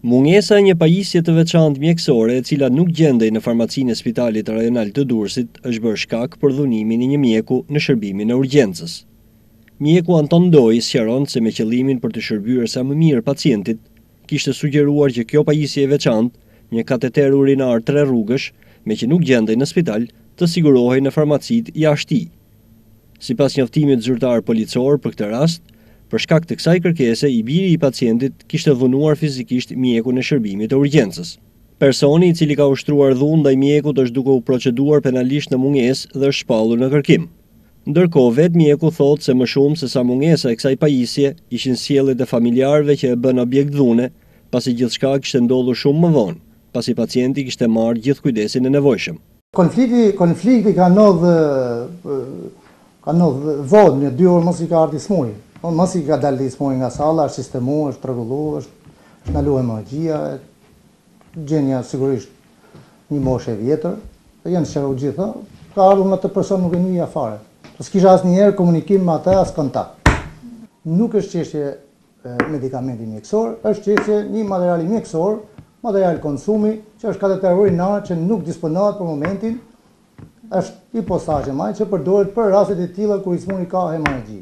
Mungesa e një pajisje të veçantë mjekësore e cila nuk gjendej në farmacinë e Spitalit Rajonal të Durrësit është bërë shkak për dhunimin e një mjeku në shërbimin e urgjencës. Mjeku Anton Ndoi sqaron se me qëllimin për të shërbyer sa më mirë pacientit, kishte sugjeruar që kjo pajisje e veçantë, një kateter urinar tre rrugësh, meqë nuk gjendej në spital, të sigurohej në farmacitë jashtë tij. Sipas njoftimit zyrtar policor për këtë rast, për shkak të kësaj kërkese i biri i pacientit kishte dhunuar fizikisht mjekun e shërbimit të urgjencës. Personi, i cili ka ushtruar dhunë ndaj mjekut është duke u proceduar penalisht në mungesë dhe është shpallur në kërkim. Ndërkohë, vetë mjeku thotë se më shumë se sa mungesa e kësaj pajisje, ishin sjelljet e familjarëve që e bënë objekt dhune, pasi gjithçka kishte ndodhur shumë më vonë, pasi pacienti kishte marrë gjithë kujdesin e nevojshëm. Konflikti, konflikti ka ndodh ka ndodh vonë, një dy orë masi ka ardh i smuni. Po masi ka dalë i smuni nga salla, është sistemu, është rregullu, është është ndalu hemorragjia, gjendja sigurisht një moshë e vjetër, po janë sqaru gjithë, ka ardhur me të person nuk e njihja fare. Po s'kisha asnjëherë komunikim me atë as kontakt. Nuk është çështje medikamenti mjekësor, është çështje një materiali mjekësor, material konsumi, që është kateter urinar që nuk disponohet për momentin, është i posaçëm ai që përdoret për raste të tilla kur i smuni ka hemorragji.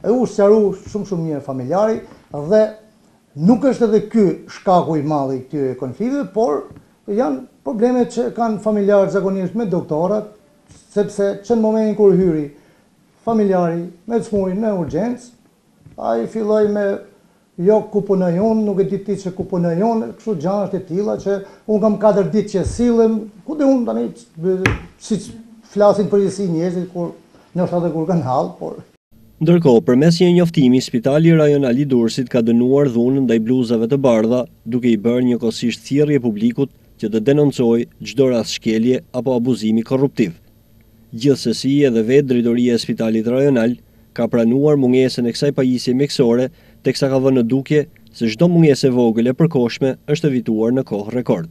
E u sqaru shumë shumë mirë familjari dhe nuk është edhe ky shkaku i madh i këtyre konflikteve, por janë problemet që kanë familjarët zakonisht me doktorat, sepse që në momentin kur hyri familjari me të smurin në urgjencë, Ai filloi me jo ku punoj unë, nuk e di ti që ku punoj unë, kështu gjana të tilla që unë kam katër ditë që sillem, ku di unë tani siç flasin përgjithësisht njerëzit kur ndoshta edhe kur kanë hall, por. Ndërkohë, përmes një njoftimi, Spitali Rajonal i Durrësit ka dënuar dhunën ndaj bluzave të bardha, duke i bërë njëkohësisht thirrje publikut që të denoncojë çdo rast shkelje apo abuzimi korruptiv. Gjithsesi, edhe vetë Drejtoria e Spitalit Rajonal ka pranuar mungesën e kësaj pajisje mjekësore, teksa ka vënë në dukje se çdo mungesë e vogël e përkohshme është evituar në kohë rekord.